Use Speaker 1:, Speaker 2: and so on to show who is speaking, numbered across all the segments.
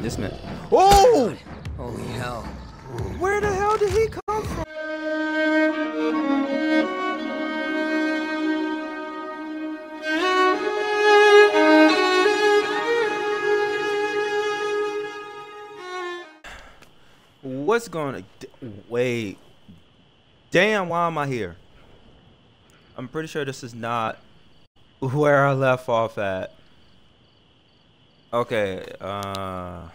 Speaker 1: This man. Oh!
Speaker 2: Holy hell.
Speaker 1: Where the hell did he come from? What's going on? Wait. Damn, why am I here? I'm pretty sure this is not where I left off at. Okay, uh...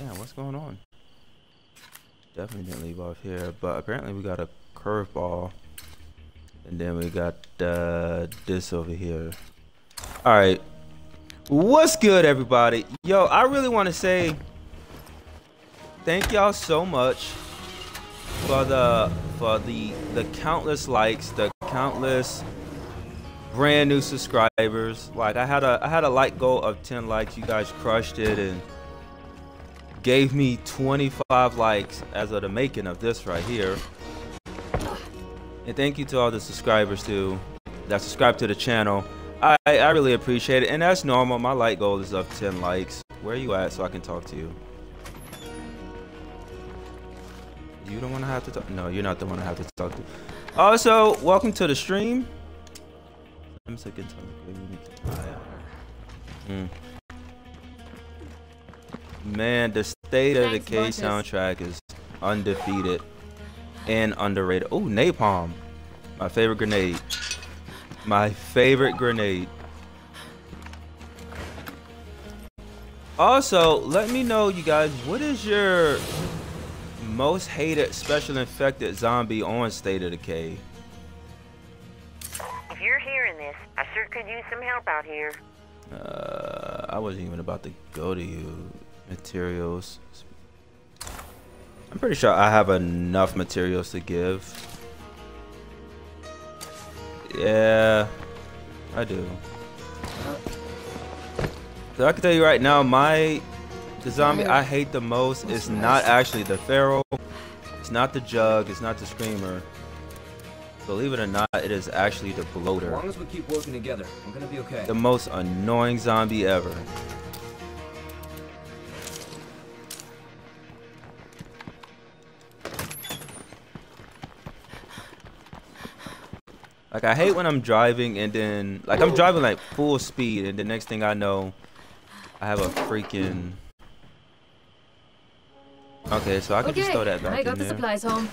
Speaker 1: Yeah, what's going on? Definitely didn't leave off here, but apparently we got a curveball. And then we got uh, this over here. Alright. What's good, everybody? Yo, I really want to say thank y'all so much for the for the the countless likes, the countless brand new subscribers. Like I had a I had a like goal of 10 likes. You guys crushed it and gave me 25 likes as of the making of this right here. And thank you to all the subscribers too that subscribe to the channel. I, I really appreciate it. And that's normal. My like goal is of 10 likes. Where are you at so I can talk to you? You don't want to have to talk? No, you're not the one I have to talk to. Also, welcome to the stream. Mm. Man, the State of the Decay soundtrack is undefeated and underrated. Oh, napalm. My favorite grenade. My favorite grenade. Also, let me know, you guys, what is your most hated special infected zombie on State of Decay?
Speaker 3: You're hearing this, I sure could use some help out here.
Speaker 1: Uh, I wasn't even about to go to you. Materials. I'm pretty sure I have enough materials to give. Yeah, I do. So I can tell you right now, my the zombie I hate the most is not actually the Feral. It's not the Jug. It's not the Screamer. Believe it or not, it is actually the Bloater.
Speaker 2: As long as we keep working together, I'm gonna be okay.
Speaker 1: The most annoying zombie ever. Like I hate when I'm driving and then like I'm driving like full speed and the next thing I know I have a freaking Okay, so I can
Speaker 4: okay,
Speaker 1: just throw that back
Speaker 4: I got
Speaker 1: in
Speaker 4: the
Speaker 1: there.
Speaker 4: supplies home.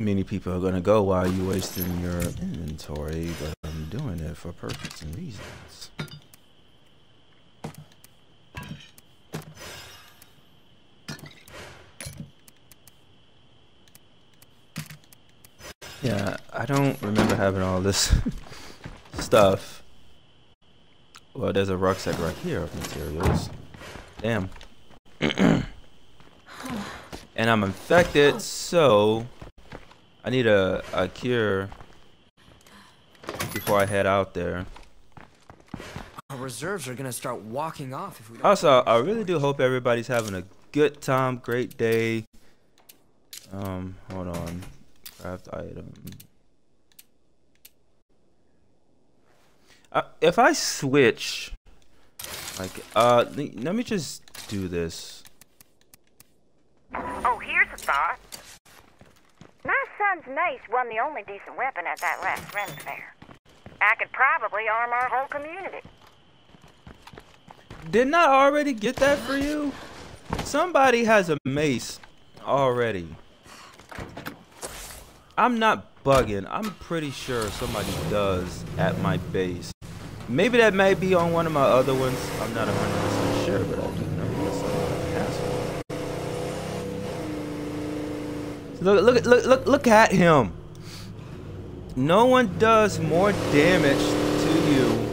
Speaker 1: Many people are gonna go while you wasting your inventory, but I'm doing it for purpose and reasons. Yeah, I don't remember having all this stuff. Well, there's a rucksack right here of materials. Damn. and I'm infected, so I need a, a cure before I head out there.
Speaker 2: Our reserves are gonna start walking off if we don't.
Speaker 1: Also, I really do hope everybody's having a good time, great day. Um, hold on. Craft item. Uh, if I switch, like, uh, let me just do this.
Speaker 3: Oh, here's a thought. Son's mace won the only decent weapon at that last Ren fair. I could probably arm our whole community.
Speaker 1: Didn't I already get that for you? Somebody has a mace already. I'm not bugging. I'm pretty sure somebody does at my base. Maybe that may be on one of my other ones. I'm not 100% sure, but I do know that somebody has one. Look, look, look, look, look at him. No one does more damage to you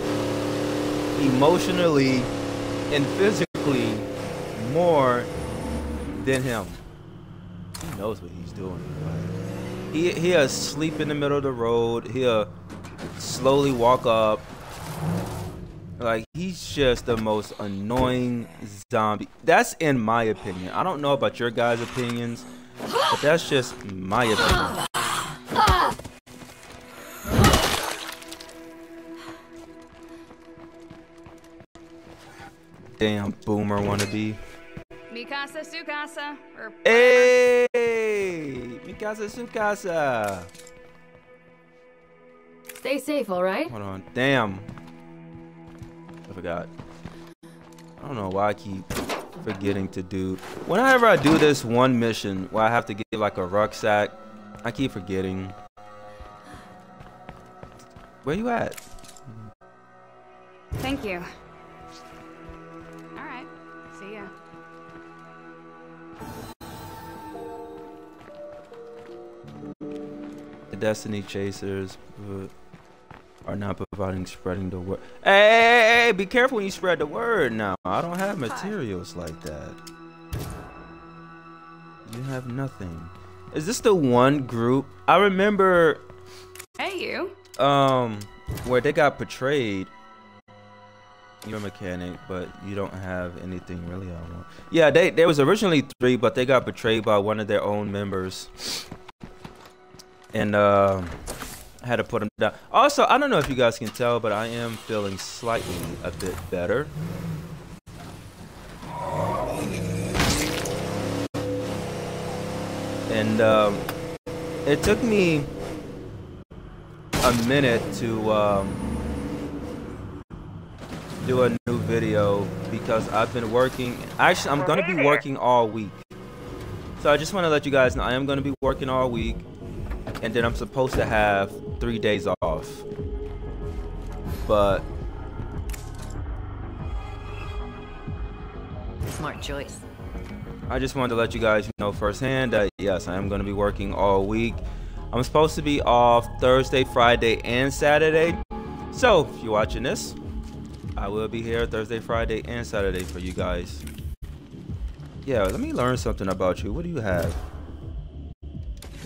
Speaker 1: emotionally and physically more than him. He knows what he's doing. He he'll sleep in the middle of the road. He'll slowly walk up. Like he's just the most annoying zombie. That's in my opinion. I don't know about your guys' opinions, but that's just my opinion. Damn boomer wannabe.
Speaker 4: Mikasa Sukasa. Or
Speaker 1: hey! Mikasa Sukasa!
Speaker 5: Stay safe, alright?
Speaker 1: Hold on. Damn. I forgot. I don't know why I keep forgetting to do. Whenever I do this one mission where I have to get like a rucksack, I keep forgetting. Where you at?
Speaker 4: Thank you. All right. See ya.
Speaker 1: The Destiny Chasers uh, are not providing spreading the word. Hey, hey, hey, hey, be careful when you spread the word now. I don't have materials like that. You have nothing. Is this the one group? I remember
Speaker 4: Hey, you.
Speaker 1: um where they got portrayed. You're a mechanic, but you don't have anything really I want. Yeah, they there was originally three, but they got betrayed by one of their own members. And uh, had to put them down. Also, I don't know if you guys can tell, but I am feeling slightly a bit better. And um, it took me a minute to um, do a new video because I've been working. Actually, I'm gonna be working all week. So I just want to let you guys know I am gonna be working all week, and then I'm supposed to have three days off. But
Speaker 5: Smart choice.
Speaker 1: I just wanted to let you guys know firsthand that yes, I am going to be working all week. I'm supposed to be off Thursday, Friday, and Saturday. So if you're watching this, I will be here Thursday, Friday, and Saturday for you guys. Yeah, let me learn something about you. What do you have?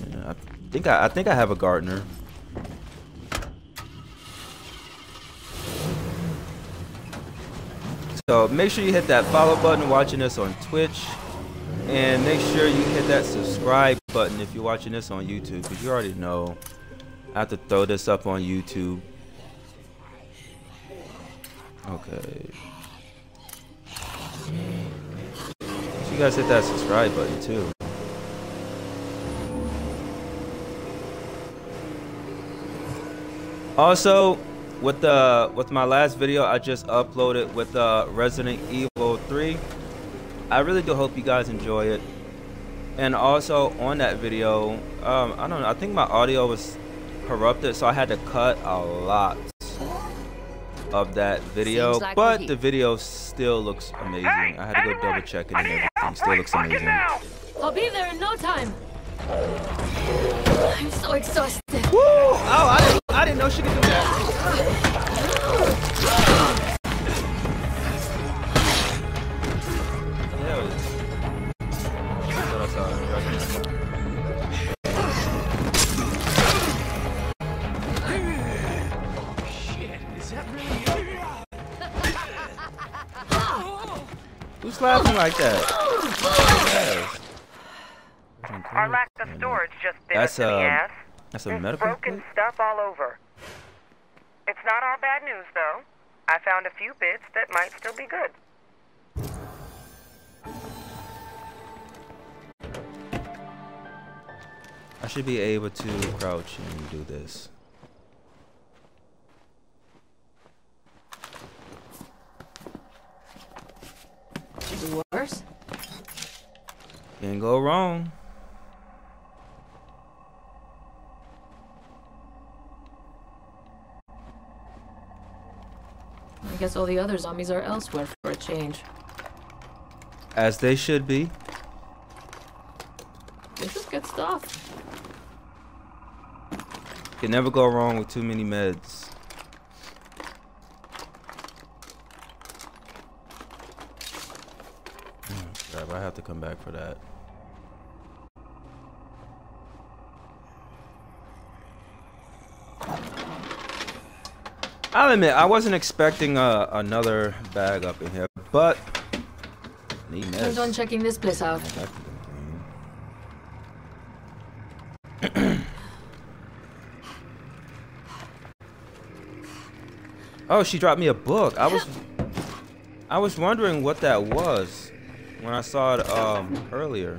Speaker 1: Yeah, think I, I think I have a gardener. So make sure you hit that follow button watching this on Twitch. And make sure you hit that subscribe button if you're watching this on YouTube, because you already know I have to throw this up on YouTube. Okay. So you guys hit that subscribe button too. Also, with the with my last video I just uploaded with uh, Resident Evil 3. I really do hope you guys enjoy it. And also on that video, um, I don't know, I think my audio was corrupted, so I had to cut a lot of that video.
Speaker 5: Like
Speaker 1: but the video still looks amazing. I had to go double check it and everything. Still looks amazing.
Speaker 5: I'll be there in no time. I'm so exhausted.
Speaker 1: Woo! Oh, I didn't, I didn't know she could do that. Hell yeah. I thought I saw her. Who's laughing like that?
Speaker 3: Our lack of storage just bit
Speaker 1: That's,
Speaker 3: us in the
Speaker 1: uh,
Speaker 3: ass.
Speaker 1: That's a
Speaker 3: There's
Speaker 1: medical
Speaker 3: broken
Speaker 1: kit?
Speaker 3: stuff all over. It's not all bad news, though. I found a few bits that might still be good.
Speaker 1: I should be able to crouch and do this.
Speaker 5: The worse?
Speaker 1: Can't go wrong.
Speaker 5: Guess all the other zombies are elsewhere for a change.
Speaker 1: As they should be.
Speaker 5: This is good stuff.
Speaker 1: Can never go wrong with too many meds. Hmm, Crap, I have to come back for that. I'll admit, I wasn't expecting uh, another bag up in here, but need
Speaker 5: done checking this place out.
Speaker 1: Oh, she dropped me a book. I was I was wondering what that was when I saw it um earlier.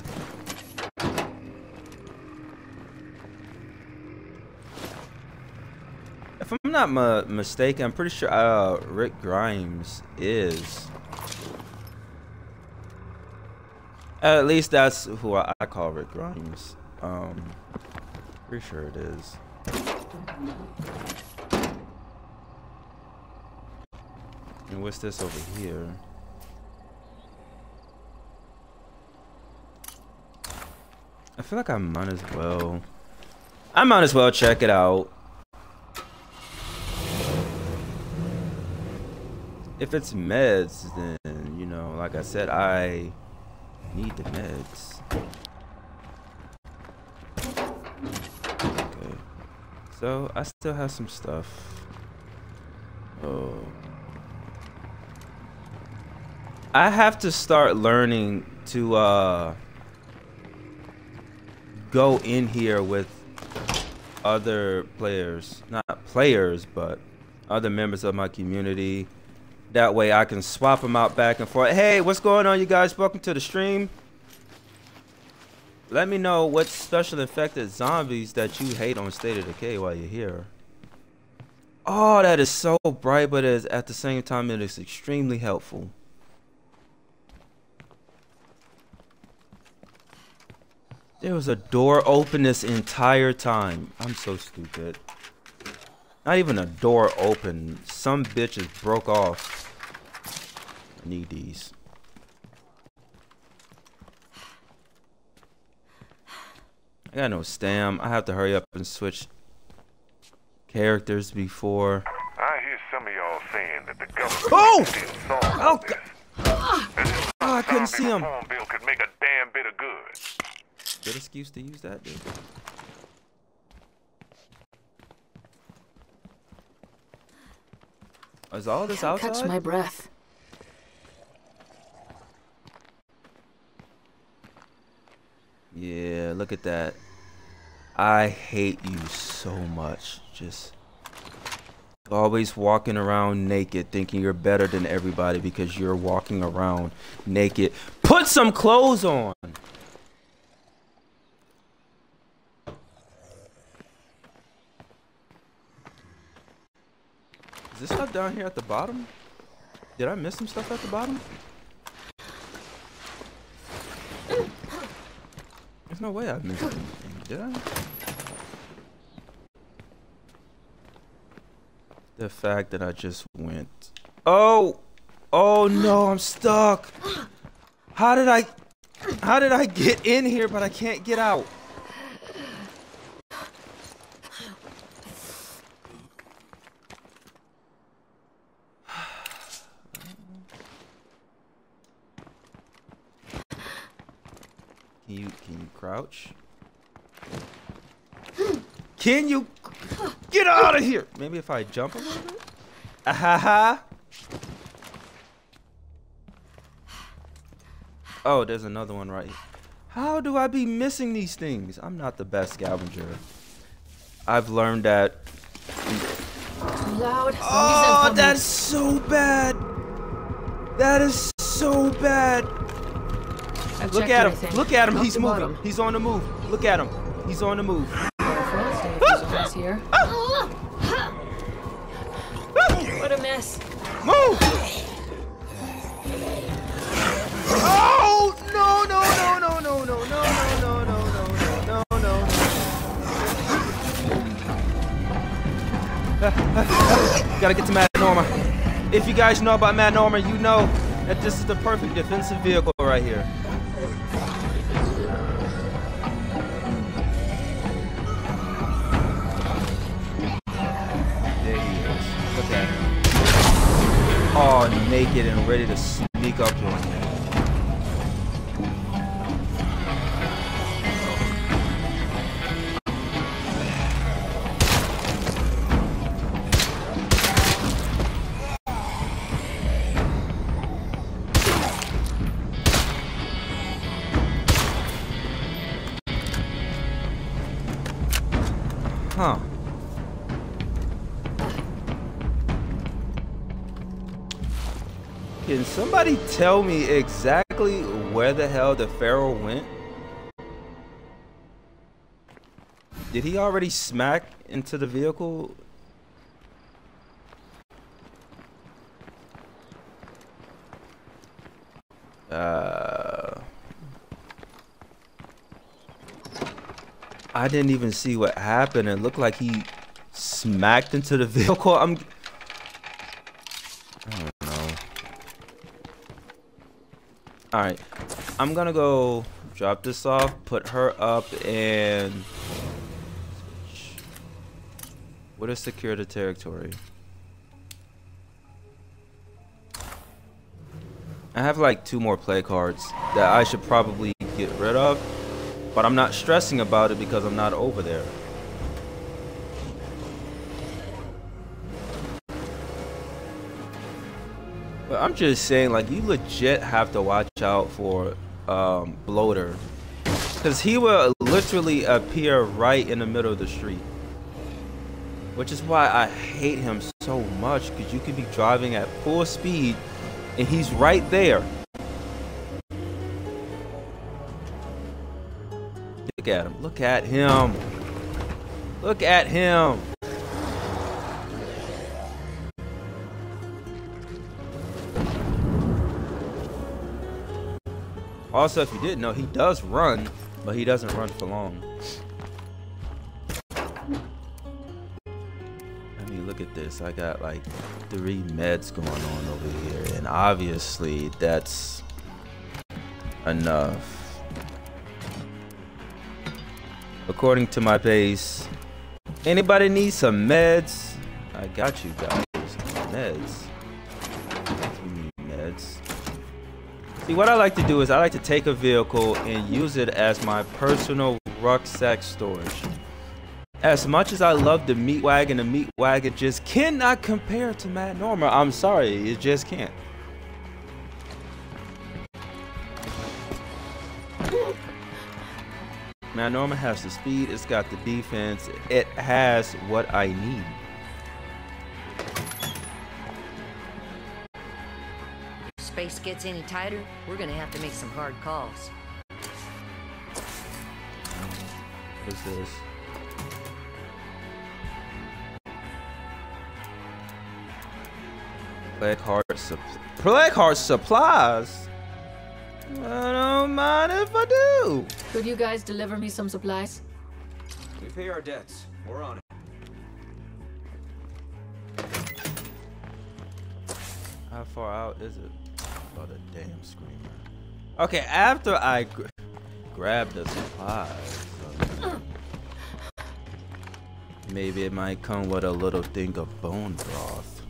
Speaker 1: If I'm not mistaken, I'm pretty sure uh, Rick Grimes is. At least that's who I, I call Rick Grimes. Um, pretty sure it is. And what's this over here? I feel like I might as well. I might as well check it out. If it's meds, then, you know, like I said, I need the meds. Okay. So, I still have some stuff. Oh. I have to start learning to uh go in here with other players, not players, but other members of my community. That way I can swap them out back and forth. Hey, what's going on, you guys? Welcome to the stream. Let me know what special infected zombies that you hate on State of Decay while you're here. Oh, that is so bright, but is, at the same time, it is extremely helpful. There was a door open this entire time. I'm so stupid. Not even a door open. Some bitches broke off. I need these. I got no stam. I have to hurry up and switch characters before.
Speaker 6: I hear some of y'all saying that the government
Speaker 1: Oh! Oh. God. Oh, I couldn't see
Speaker 6: him. bill could make a damn bit of good.
Speaker 1: Good excuse to use that, dude. Is all this
Speaker 5: Can't
Speaker 1: outside?
Speaker 5: catch my breath.
Speaker 1: Yeah, look at that. I hate you so much. Just always walking around naked thinking you're better than everybody because you're walking around naked. Put some clothes on. Is this down here at the bottom? Did I miss some stuff at the bottom? There's no way I missed anything, did I? The fact that I just went. Oh! Oh no, I'm stuck! How did I. How did I get in here but I can't get out? Can you can you crouch? Can you get out of here? Maybe if I jump a little bit? Ah ha ha. Oh, there's another one right here. How do I be missing these things? I'm not the best scavenger. I've learned that.
Speaker 5: Loud.
Speaker 1: Oh, that's so bad. That is so bad.
Speaker 5: I've
Speaker 1: Look at him.
Speaker 5: everything.
Speaker 1: Look at him.
Speaker 5: Top
Speaker 1: He's moving.
Speaker 5: bottom.
Speaker 1: He's on the move. Look at him. He's on the move.
Speaker 5: Careful, stay with the zombies here. What a mess.
Speaker 1: Move! Oh no no no no no no no no no no no no no. Gotta get to Mad Norma. If you guys know about Mad Norma, you know that this is the perfect defensive vehicle right here. Look. All naked and ready to sneak up on you. Tell me exactly where the hell the Feral went? Did he already smack into the vehicle? Uh, I didn't even see what happened. It looked like he smacked into the vehicle. I'm. I don't know. All right, I'm gonna go drop this off, put her up, and what is secure the territory? I have like two more play cards that I should probably get rid of, but I'm not stressing about it because I'm not over there. I'm just saying, like, you legit have to watch out for um, Bloater. Because he will literally appear right in the middle of the street. Which is why I hate him so much, because you could be driving at full speed and he's right there. Look at him. Look at him. Look at him. Also, if you didn't know, he does run, but he doesn't run for long. I mean, look at this. I got like three meds going on over here, and obviously that's enough. According to my base, anybody need some meds? I got you guys. Meds. See, what I like to do is I like to take a vehicle and use it as my personal rucksack storage. As much as I love the meat wagon, the meat wagon just cannot compare to Mad Norma. I'm sorry, it just can't. Mad Norma has the speed, it's got the defense, it has what I need.
Speaker 7: Gets any tighter, we're gonna have to make some hard calls.
Speaker 1: What is this? Plague Heart supp Plague Heart supplies? I don't mind if I do.
Speaker 5: Could you guys deliver me some supplies?
Speaker 2: We pay our debts. We're on it.
Speaker 1: How far out is it? Oh, the damn screamer. Okay, after I gr grab the supplies, maybe it might come with a little thing of bone broth.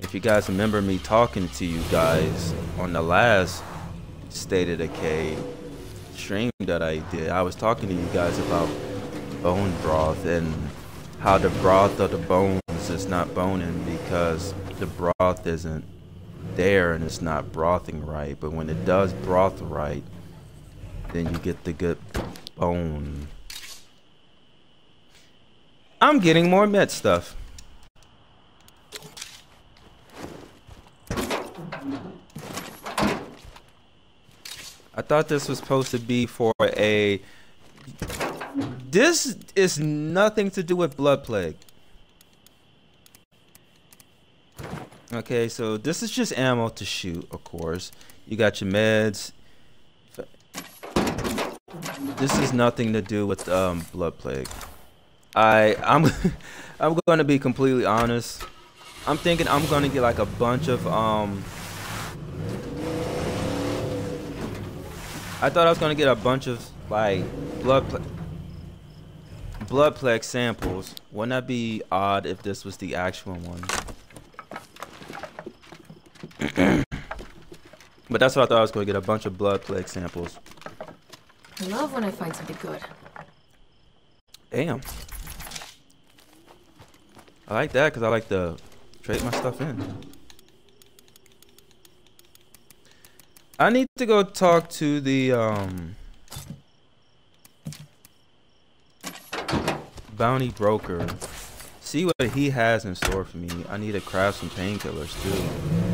Speaker 1: If you guys remember me talking to you guys on the last State of Decay stream that I did, I was talking to you guys about bone broth and how the broth of the bones is not boning because the broth isn't there and it's not brothing right. But when it does broth right, then you get the good bone. I'm getting more med stuff. I thought this was supposed to be for a... This is nothing to do with Blood Plague. Okay, so this is just ammo to shoot, of course. You got your meds. This is nothing to do with um, Blood Plague. I I'm I'm going to be completely honest. I'm thinking I'm going to get like a bunch of um I thought I was going to get a bunch of like blood blood plague samples. Wouldn't that be odd if this was the actual one? but that's what I thought I was going to get a bunch of blood plague samples.
Speaker 5: I love when I find something good.
Speaker 1: Damn. I like that because I like to trade my stuff in. I need to go talk to the um, bounty broker. See what he has in store for me. I need to craft some painkillers too.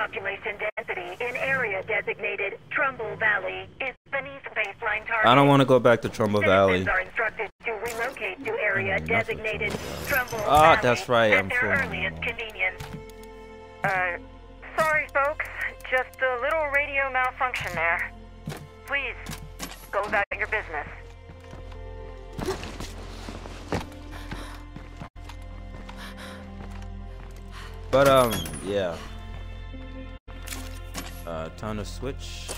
Speaker 3: Population density in area designated Trumbull Valley is beneath baseline target.
Speaker 1: I don't want to go back to Trumbull Valley.
Speaker 3: Are instructed to relocate to area
Speaker 1: nothing
Speaker 3: designated Trumbull
Speaker 1: Ah,
Speaker 3: Valley
Speaker 1: that's right, I'm
Speaker 3: their
Speaker 1: from-
Speaker 3: earliest convenience. Uh, sorry folks, just a little radio malfunction there. Please, go about your business.
Speaker 1: But um, yeah. Uh, time to switch.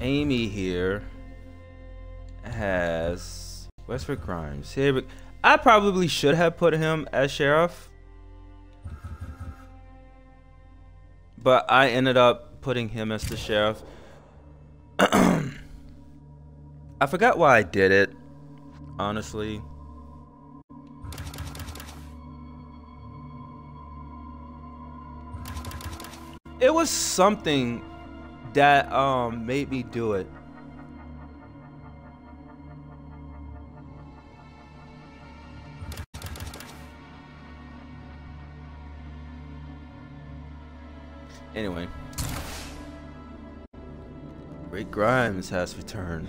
Speaker 1: Amy here has Westford Crimes. Here, I probably should have put him as sheriff, but I ended up putting him as the sheriff. I forgot why I did it, honestly. It was something that um made me do it. Anyway, Great Grimes has returned.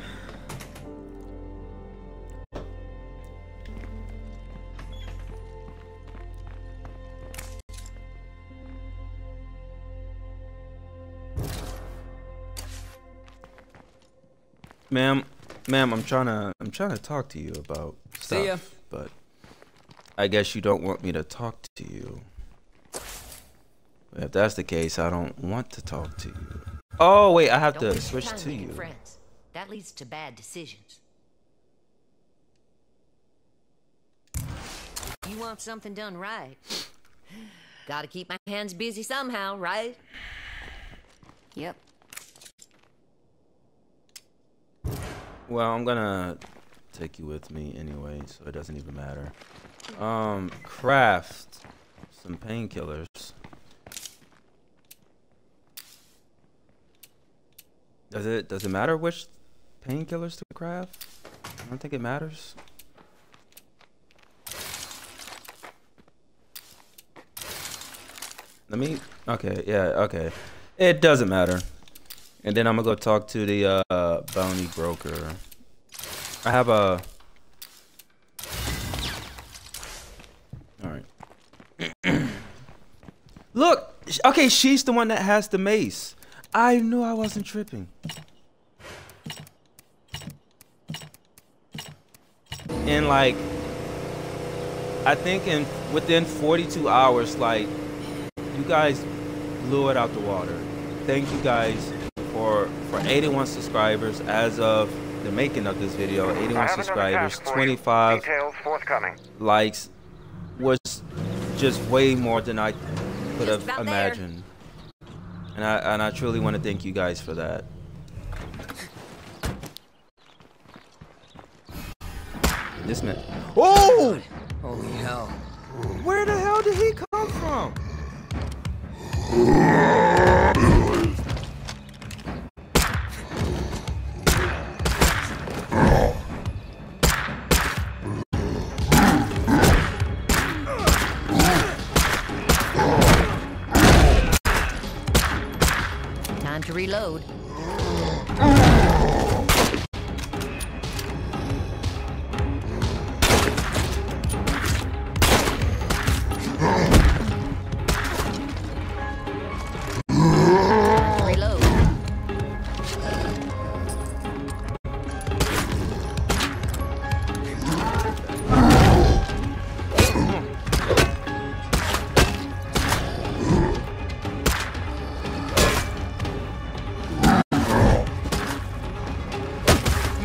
Speaker 1: Ma'am, ma'am, I'm trying to I'm trying to talk to you about stuff,
Speaker 2: See ya.
Speaker 1: but I guess you don't want me to talk to you. If that's the case, I don't want to talk to you. Oh wait, I have
Speaker 7: Don't
Speaker 1: to
Speaker 7: waste your
Speaker 1: switch
Speaker 7: time
Speaker 1: to you.
Speaker 7: friends. That leads to bad decisions. You want something done right. Gotta keep my hands busy somehow, right?
Speaker 4: Yep.
Speaker 1: Well, I'm gonna take you with me anyway, so it doesn't even matter. Um, craft some painkillers. Does it does it matter which painkillers to craft? I don't think it matters. Let me. Okay, yeah, okay. It doesn't matter. And then I'm gonna go talk to the uh, bounty broker. I have a. All right. Look, okay, she's the one that has the mace. I knew I wasn't tripping. And like, I think in within 42 hours, like, you guys blew it out the water. Thank you guys for for 81 subscribers as of the making of this video. 81
Speaker 6: I have another
Speaker 1: subscribers,
Speaker 6: task for you.
Speaker 1: 25
Speaker 6: Details forthcoming.
Speaker 1: likes was just way more than I could have
Speaker 7: about there.
Speaker 1: imagined. And I and I truly want to thank you guys for that. This man. Oh!
Speaker 2: Holy hell.
Speaker 1: Where the hell did he come from?
Speaker 7: Time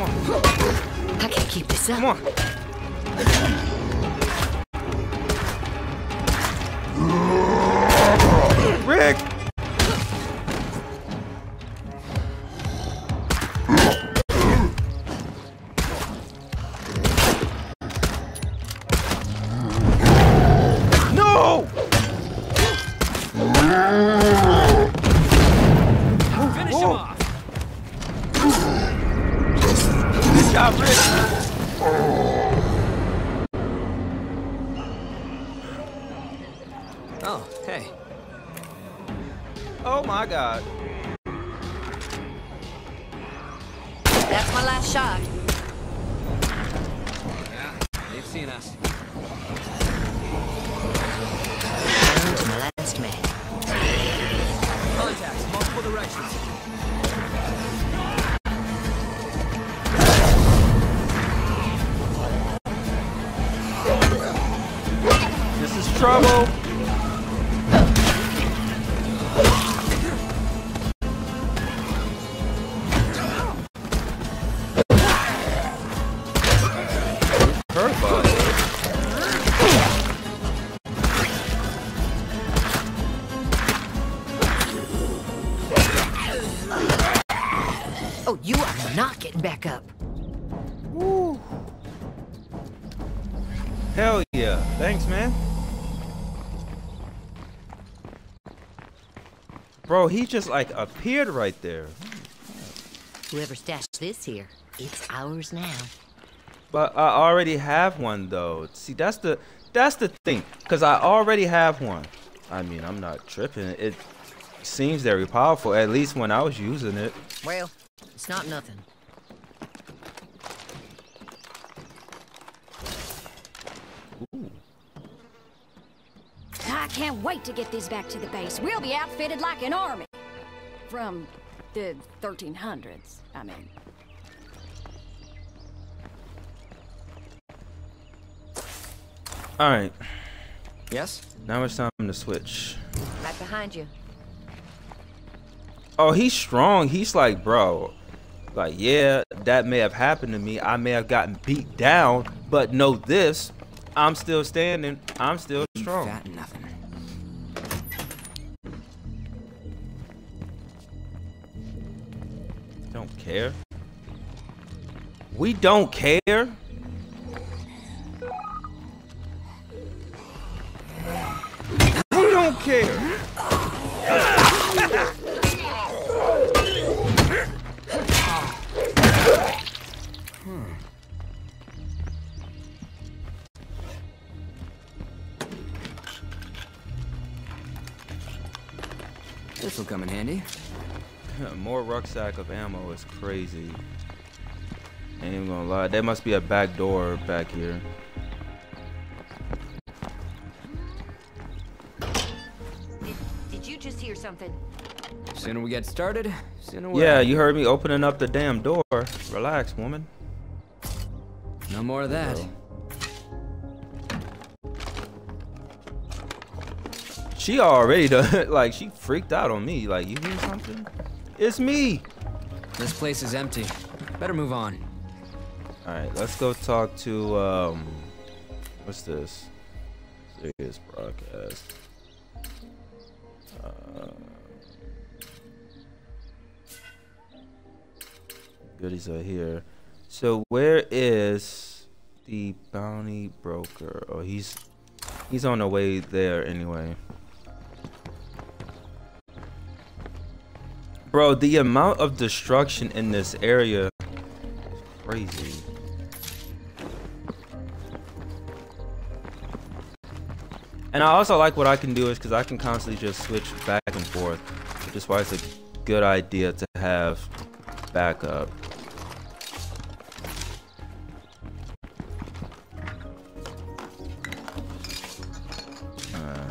Speaker 7: I can't keep this up.
Speaker 1: Come on. He just like appeared right there.
Speaker 7: Whoever stashed this here, it's ours now.
Speaker 1: But I already have one though. See, that's the that's the thing, cause I already have one. I mean, I'm not tripping. It seems very powerful, at least when I was using it.
Speaker 7: Well, it's not nothing.
Speaker 4: I can't wait to get these back to the base. We'll be outfitted like an army. From the 1300s, I mean.
Speaker 1: All right,
Speaker 2: Yes?
Speaker 1: now it's time to switch.
Speaker 7: Right behind you.
Speaker 1: Oh, he's strong. He's like, bro, like, yeah, that may have happened to me. I may have gotten beat down, but know this, I'm still standing. I'm still strong.
Speaker 2: Got nothing.
Speaker 1: Don't care. We don't care. We don't care.
Speaker 2: This'll come in handy.
Speaker 1: More rucksack of ammo is crazy. Ain't even gonna lie. There must be a back door back here.
Speaker 7: Did, did you just hear something?
Speaker 2: Sooner we get started, sooner we're
Speaker 1: Yeah, you heard me opening up the damn door. Relax, woman.
Speaker 2: No more of that.
Speaker 1: She already done, like she freaked out on me. Like you hear something? It's me.
Speaker 2: This place is empty. Better move on.
Speaker 1: All right, let's go talk to um, what's this? Serious broadcast. Uh, goodies are here. So where is the bounty broker? Oh, he's he's on the way there anyway. Bro, the amount of destruction in this area is crazy. And I also like what I can do is because I can constantly just switch back and forth, which is why it's a good idea to have backup. Uh,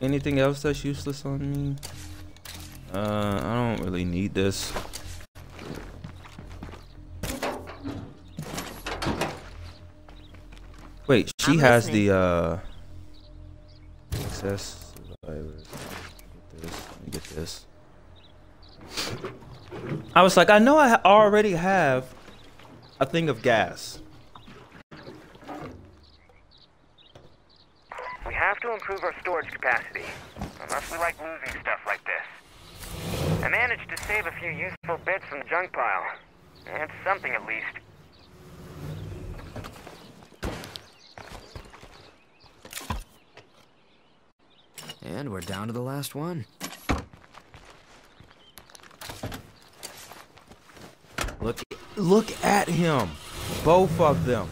Speaker 1: anything else that's useless on me? Uh, I don't really need this. Wait, she
Speaker 7: I'm
Speaker 1: has
Speaker 7: listening.
Speaker 1: the uh access survivors. Get this. Let me get this. I was like, I know I already have a thing of gas.
Speaker 6: We have to improve our storage capacity. Unless we like losing stuff like this. I managed to save a few useful bits from the junk pile. It's something at least.
Speaker 2: And we're down to the last one.
Speaker 1: Look, look at him, both of them.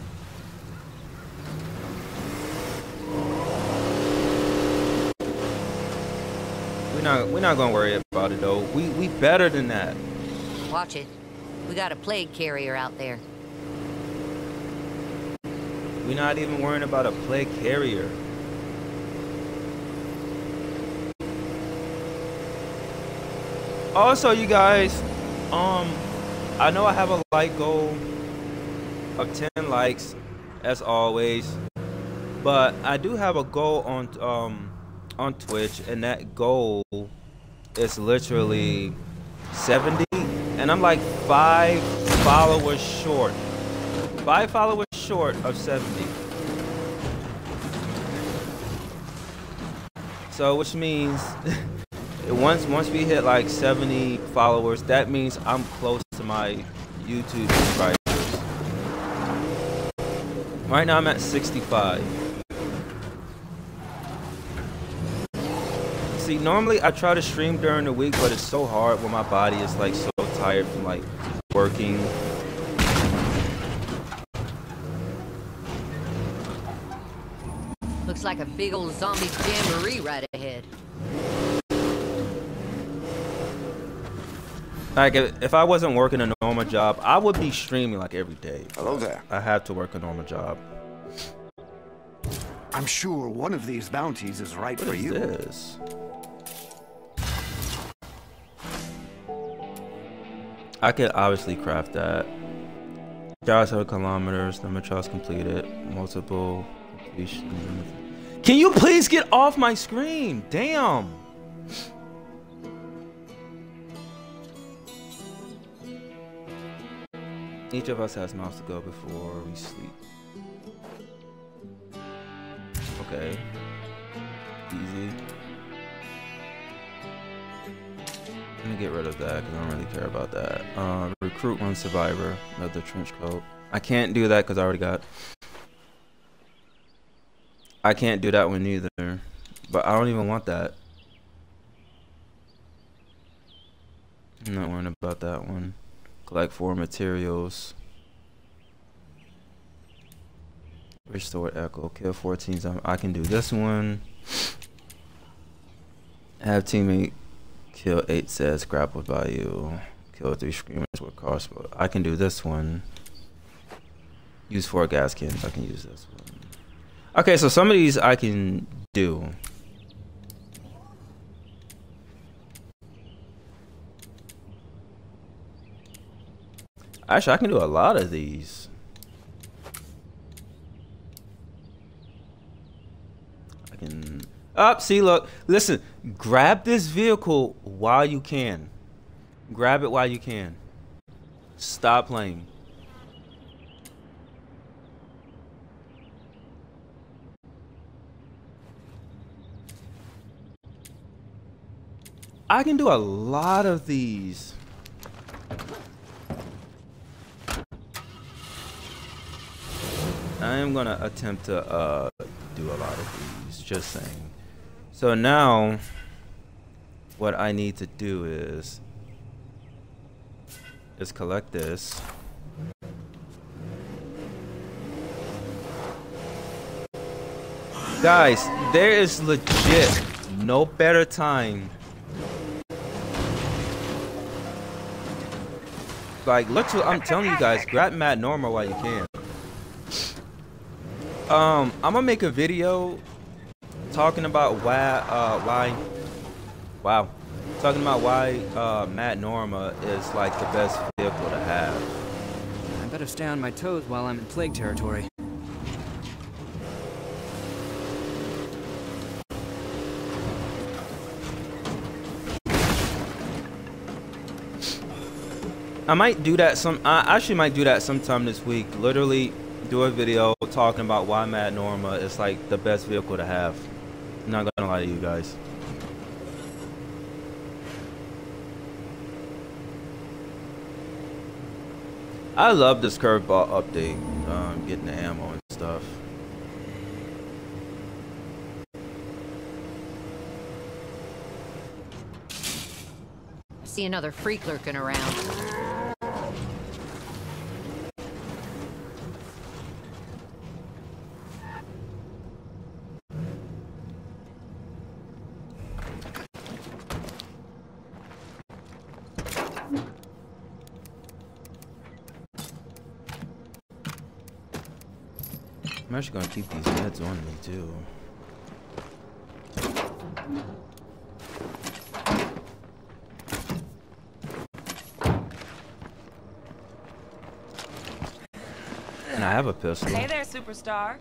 Speaker 1: Not we're not gonna worry about it though. We we better than that.
Speaker 7: Watch it. We got a plague carrier out there.
Speaker 1: We're not even worrying about a plague carrier. Also, you guys, um, I know I have a like goal of 10 likes, as always, but I do have a goal on um on Twitch, and that goal is literally 70, and I'm like five followers short. Five followers short of 70. So, which means once once we hit like 70 followers, that means I'm close to my YouTube subscribers. Right now I'm at 65. See, normally I try to stream during the week, but it's so hard when my body is like so tired from like working.
Speaker 7: Looks like a big old zombie jamboree right ahead.
Speaker 1: Like if, if I wasn't working a normal job, I would be streaming like every day.
Speaker 8: Hello there.
Speaker 1: I have to work a normal job.
Speaker 8: I'm sure one of these bounties is right
Speaker 1: What
Speaker 8: for
Speaker 1: is
Speaker 8: you.
Speaker 1: this? I could obviously craft that. Gyro kilometers, number trials completed, multiple completion. Can you please get off my screen? Damn. Each of us has miles to go before we sleep. Okay. Easy. I'm gonna get rid of that because I don't really care about that. Uh, recruit one survivor. Another trench coat. I can't do that because I already got. I can't do that one either. But I don't even want that. I'm not worrying about that one. Collect four materials. Restore echo. Kill 14 zombies. I can do this one. Have teammate kill eight sets grappled by you. Kill three screamers with crossbow. I can do this one. Use four gas cans. I can use this one. Okay, so some of these I can do. Actually, I can do a lot of these. I can. Up, see, look, listen. Grab this vehicle while you can. Grab it while you can. Stop playing. I can do a lot of these. I am gonna attempt to uh, do a lot of these. Just saying. So now, what I need to do is is collect this. Guys, there is legit no better time. Like, look I'm telling you guys, grab Mad Norma while you can. Um, I'm gonna make a video talking about why, uh, why, wow, talking about why, uh, Mad Norma is like the best vehicle to have.
Speaker 2: I better stay on my toes while I'm in plague territory.
Speaker 1: I might do that some. I actually might do that sometime this week. Literally, do a video talking about why Mad Norma is like the best vehicle to have. I'm not gonna lie to you guys. I love this curveball update. Um, getting the ammo and stuff.
Speaker 7: I see another freak lurking around.
Speaker 1: Gonna keep these meds on me too. And I have a pistol.
Speaker 9: Hey there, superstar.